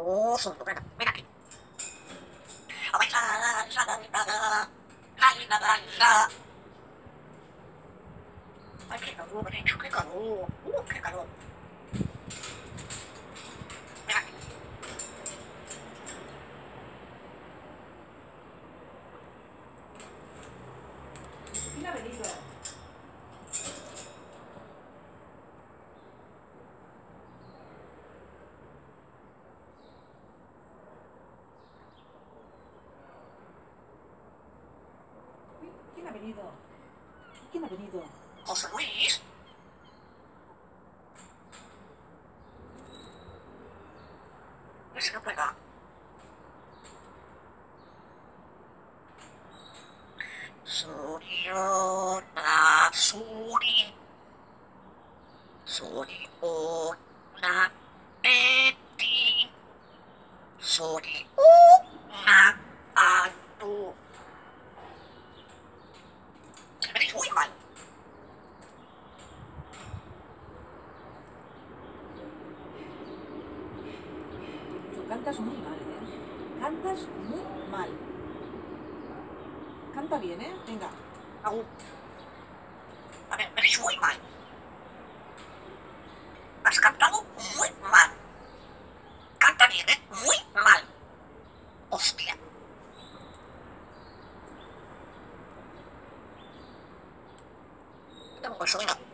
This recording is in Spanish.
おー、そうかな、見ない。おばちゃ、さ、あ、¿Quién ha venido? ¿Quién ha venido? José Luis. Ese no pega. Suriona, suri. Suri, una, eti. Suri, una, atu. Me venís muy mal. Tú cantas muy mal, ¿eh? Cantas muy mal. Canta bien, ¿eh? Venga. Au. A ver, me muy mal. Has cantado muy mal. Canta bien, ¿eh? Muy mal. Hostia. Tengo un sueño.